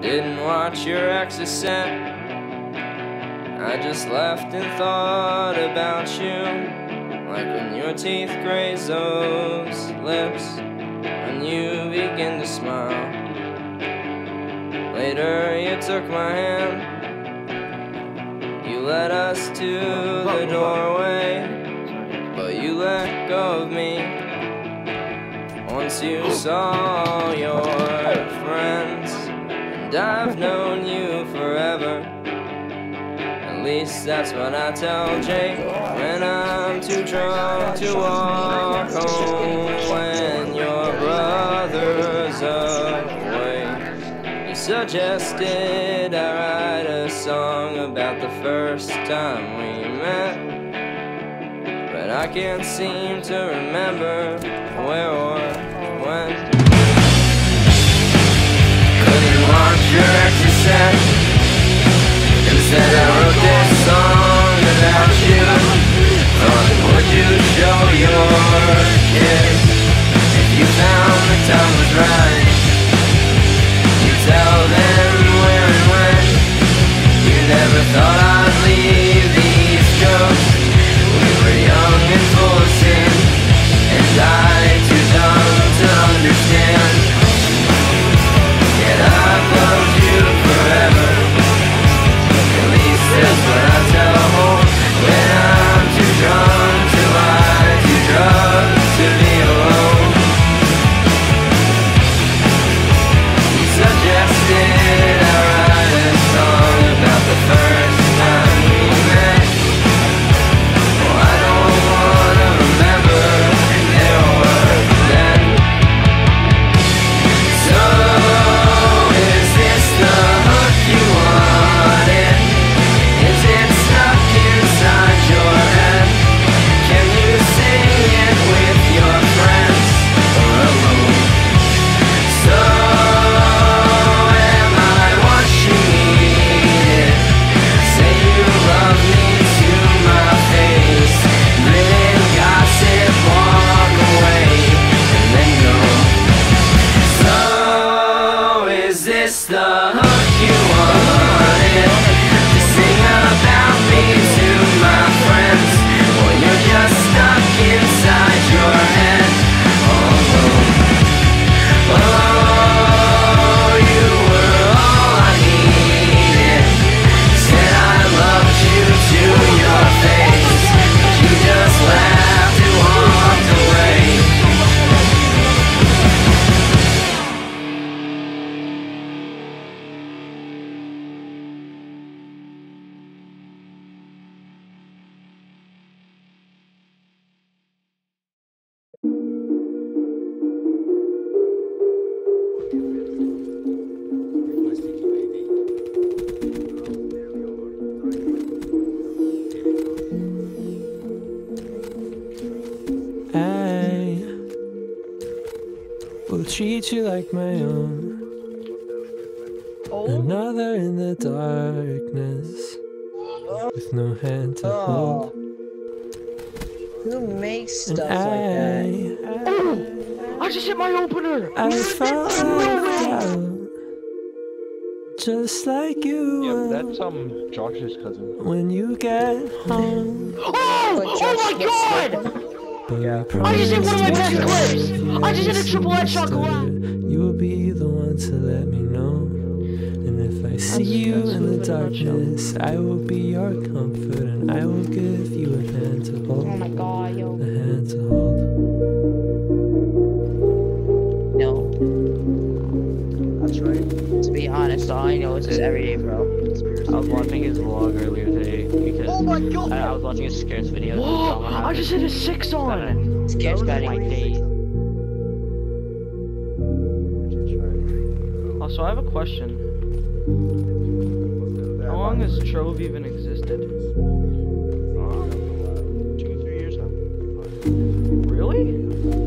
Didn't watch your exit scent. I just left and thought about you. Like when your teeth graze those lips. When you begin to smile. Later, you took my hand. You led us to the doorway. But you let go of me. Once you saw your least that's what I tell Jake when I'm too drunk to walk home. When your brother's away, you suggested I write a song about the first time we met. But I can't seem to remember where or treat you like my own. Another in the darkness with no hand to hold. Who makes And stuff like that? I, I just hit my opener! I felt left out, just like you Yeah, that's um Josh's cousin. when you get home. Oh! Oh my god! But Yeah. I just hit one of my best promise clips! I just hit a triple headshot go out! You will be the one to let me know. And if I see you in the darkness, I will be your comfort and I will give you a hand to hold. Oh my god, yo. A hand to hold. No. That's right. To be honest, all I know is this every day, bro. I was watching his vlog earlier today because Oh my god! I, I was watching a scares video. Whoa! I just hit a six on! Scares my betting. days. Also, I have a question. How long has Trove even existed? Two, three years now. Really?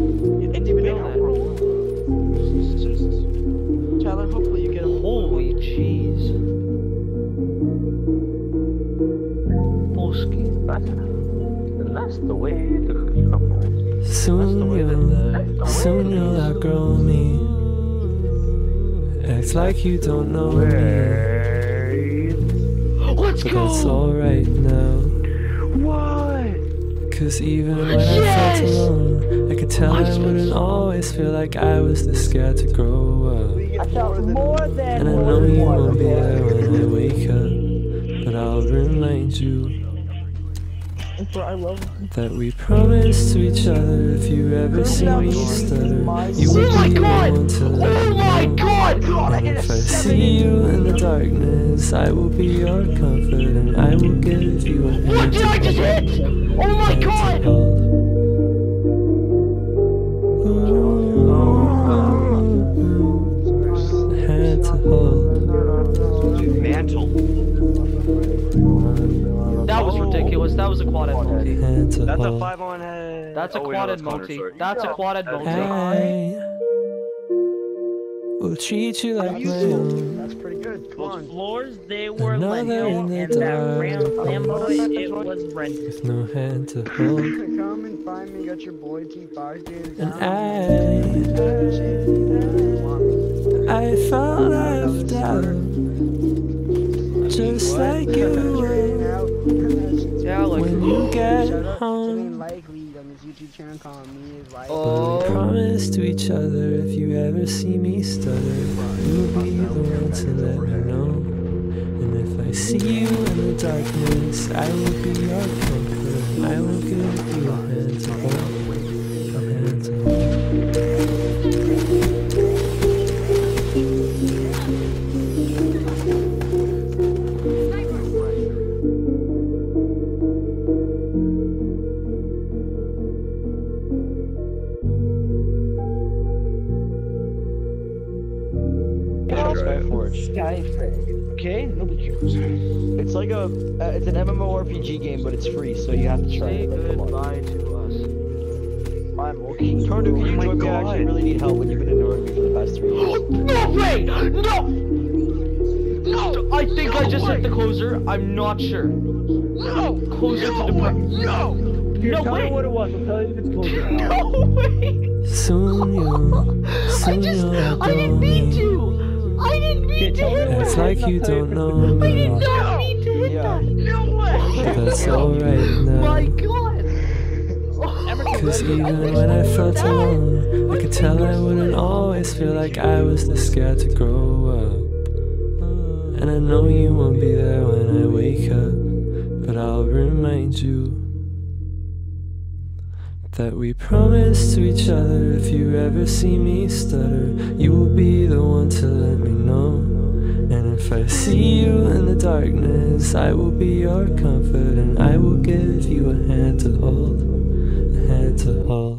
That's the way to crumble. Soon you'll, soon you'll outgrow me. Act like you don't know me, Let's but that's go! alright now. What? Cause even when I Yes! felt alone, I could tell I wouldn't always feel like I was this scared to grow up. I felt more than And I know you won't be there when I wake up, but I'll remind you Bro, I love that we promised to each other if you ever see me stutter, you Oh will my be oh the god! one to let Oh my know. god! And if I see you in the darkness, I will be your comfort and I will give you a What hand did to I just hit? Oh my god! That was a quad multi. Hand to That's a five on head. That's a Oh, wait, quad that's multi. That's a quad multi. I will treat you like my own. That's pretty good. Come on. floors, they were Another Lego, in the and that dark. Ram Lambo, it was rented. With no hand to hold. Come and find me. Got your boy T5 dude. And I, I felt left out. Just like you will When you oh, get home. Likely on this YouTube channel calling me is like. We Oh, promise to each other if you ever see me stutter, you'll be the one to let me know. And if I see you in the darkness, I will be your comfort. I will give you a hand to hold. A hand to hold. Skyforge. Skyframe. Okay, nobody cares. It's like a, uh, it's an MMORPG game, but it's free, so you have to try say it. Like, goodbye to us. I'm okay. Tornado, can you my join me? I actually really need help when you've been ignoring me for the past three years. No way! No! No! I think I just hit the closer. I'm not sure. No! Closer to the pre- No! No way! it was. I'll tell you if it's closer. No way! Soon you, I just, I didn't go. mean to. I didn't mean to hit It's like you don't know I me, did not mean to hit Yeah. that. No way! that's alright now. My. God! Cause even when I felt alone, I could tell I wouldn't always feel like I was this scared to grow up. And I know you won't be there when I wake up, but I'll remind you that we promised to each other if you ever see me stutter, you will be the one to let me know. And if I see you in the darkness, I will be your comfort and I will give you a hand to hold, a hand to hold.